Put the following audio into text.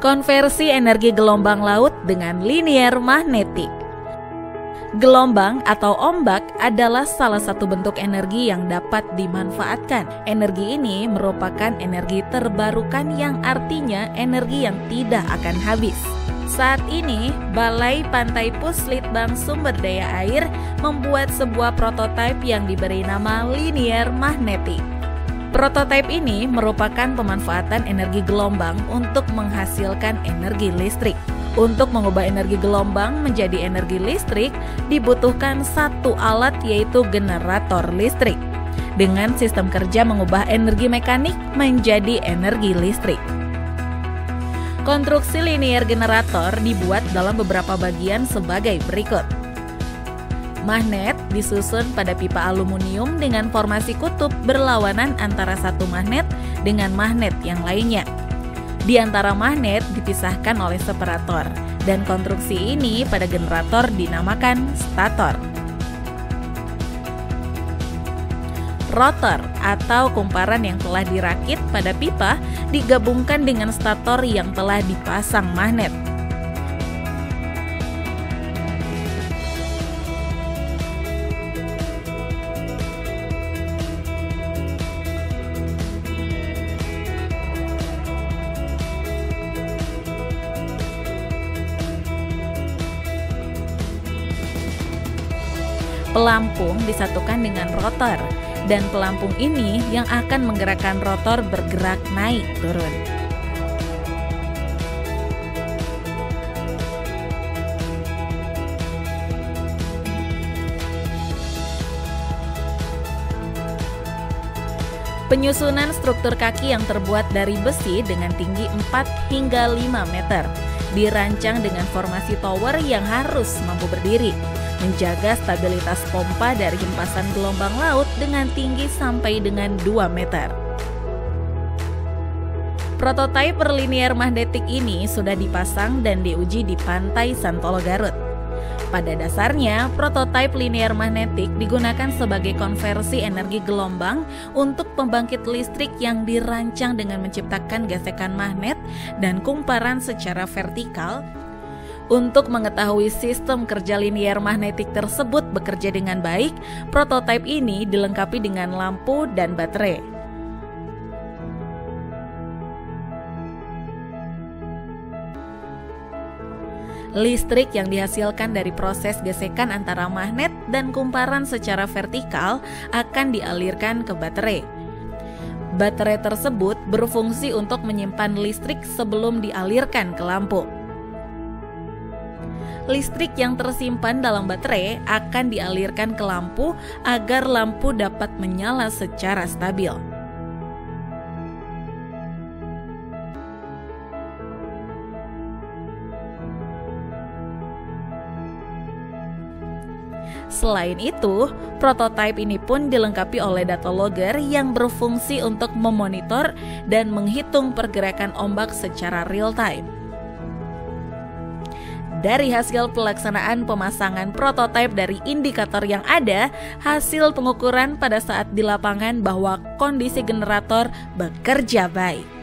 Konversi energi gelombang laut dengan linear magnetik. Gelombang atau ombak adalah salah satu bentuk energi yang dapat dimanfaatkan. Energi ini merupakan energi terbarukan yang artinya energi yang tidak akan habis. Saat ini, Balai Pantai Puslitbang Sumber Daya Air membuat sebuah prototipe yang diberi nama linear magnetic. Prototipe ini merupakan pemanfaatan energi gelombang untuk menghasilkan energi listrik. Untuk mengubah energi gelombang menjadi energi listrik, dibutuhkan satu alat yaitu generator listrik. Dengan sistem kerja mengubah energi mekanik menjadi energi listrik. Konstruksi linear generator dibuat dalam beberapa bagian sebagai berikut. Magnet disusun pada pipa aluminium dengan formasi kutub berlawanan antara satu magnet dengan magnet yang lainnya. Di antara magnet dipisahkan oleh separator dan konstruksi ini pada generator dinamakan stator. Rotor atau kumparan yang telah dirakit pada pipa digabungkan dengan stator yang telah dipasang magnet. Pelampung disatukan dengan rotor dan pelampung ini yang akan menggerakkan rotor bergerak naik turun. Penyusunan struktur kaki yang terbuat dari besi dengan tinggi 4 hingga 5 meter dirancang dengan formasi tower yang harus mampu berdiri menjaga stabilitas pompa dari hempasan gelombang laut dengan tinggi sampai dengan 2 meter. Prototipe linear magnetik ini sudah dipasang dan diuji di pantai Santolo Garut. Pada dasarnya, prototipe linear magnetik digunakan sebagai konversi energi gelombang untuk pembangkit listrik yang dirancang dengan menciptakan gesekan magnet dan kumparan secara vertikal untuk mengetahui sistem kerja linear magnetik tersebut bekerja dengan baik, prototipe ini dilengkapi dengan lampu dan baterai. Listrik yang dihasilkan dari proses gesekan antara magnet dan kumparan secara vertikal akan dialirkan ke baterai. Baterai tersebut berfungsi untuk menyimpan listrik sebelum dialirkan ke lampu listrik yang tersimpan dalam baterai akan dialirkan ke lampu agar lampu dapat menyala secara stabil. Selain itu, prototipe ini pun dilengkapi oleh data logger yang berfungsi untuk memonitor dan menghitung pergerakan ombak secara real time. Dari hasil pelaksanaan pemasangan prototipe dari indikator yang ada, hasil pengukuran pada saat di lapangan bahwa kondisi generator bekerja baik.